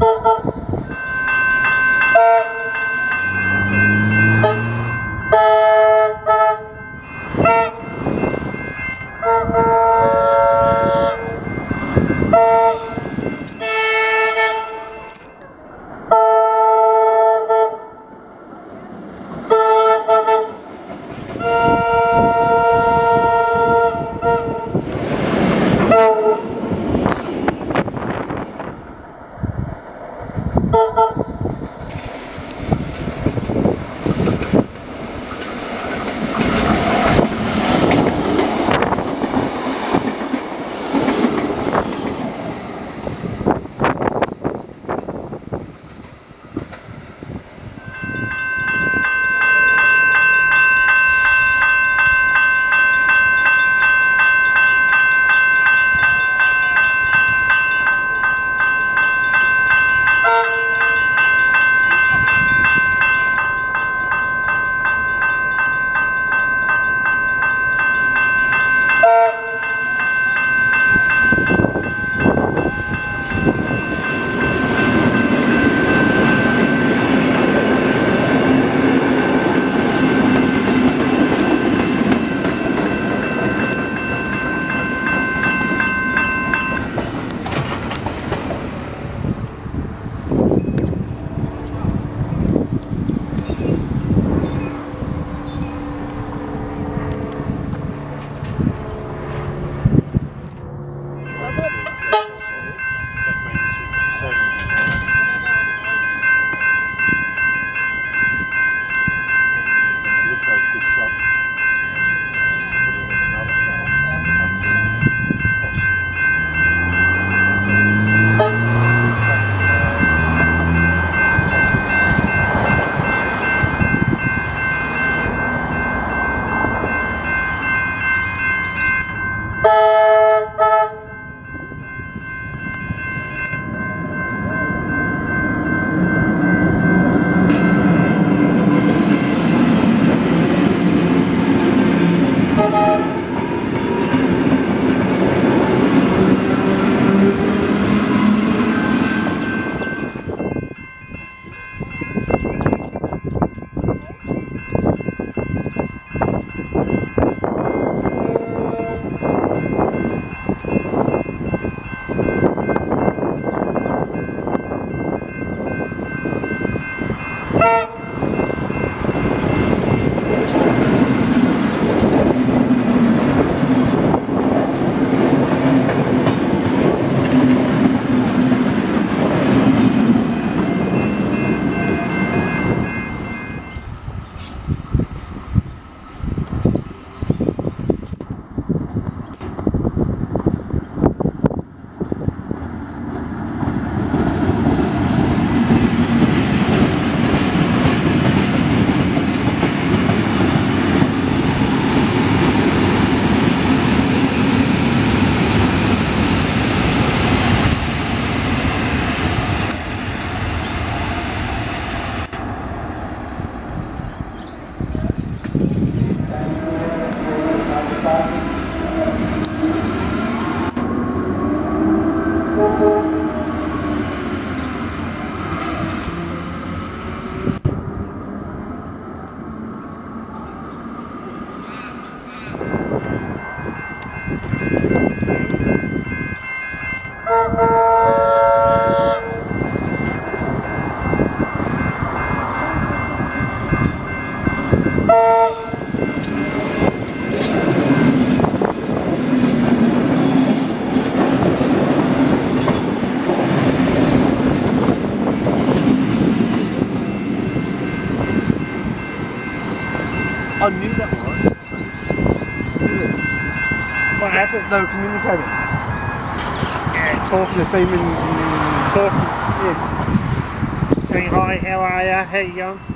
Thank you. I knew that was. Happened? They were communicating. Yeah, talking to Siemens and talking, yeah. Saying hi, how are ya, how you going?